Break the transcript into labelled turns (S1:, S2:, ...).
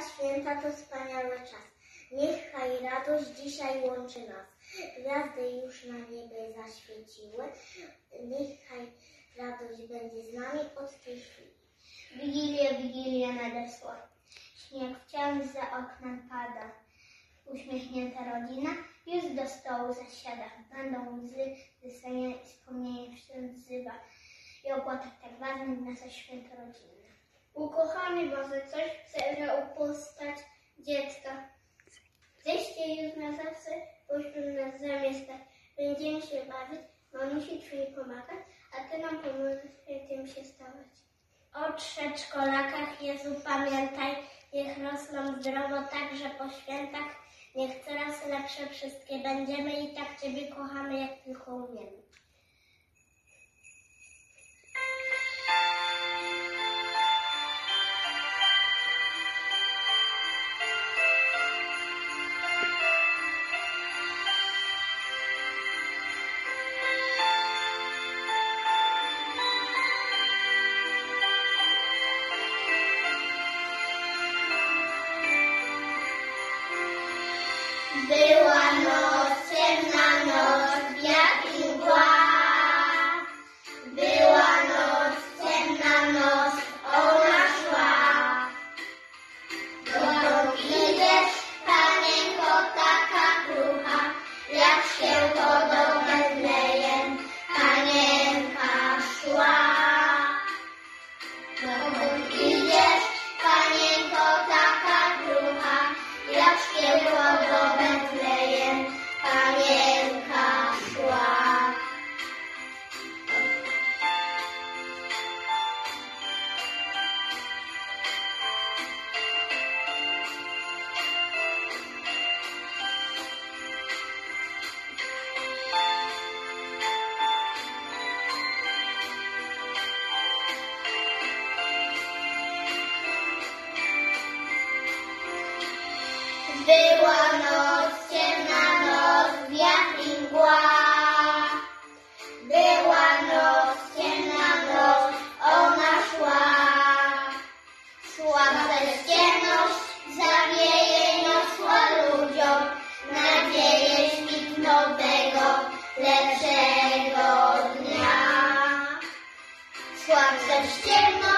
S1: święta to wspaniały czas. Niechaj radość dzisiaj łączy nas. Gwiazdy już na niebie zaświeciły. Niechaj radość będzie z nami od tej chwili.
S2: Wigilia, Wigilia nadeszła. Śnieg wciąż za oknem pada. Uśmiechnięta rodzina już do stołu zasiada. Będą łzy, wysania i wspomnienie wśród wzywa. I opłatek tak ważny w nasze święto rodzinne. Ukochany Boże, coś chce upostać dziecka. Zejdźcie już na zawsze pośród nas zamieszkać. Będziemy się bawić, mamusi Twojej pomagać, a Ty nam pomożesz świętym się stawać. O przedszkolakach Jezu pamiętaj, niech rosną zdrowo także po świętach, niech coraz lepsze wszystkie będziemy i tak Ciebie kochamy, jak tylko umiemy. Była noc, ciemna Była noc, ciemna noc, wiatr i mgła. Była noc, ciemna noc, ona szła. Szła przez ciemność, zawieje niosła ludziom nadzieję świt nowego, lepszego dnia. Szła przez ciemność,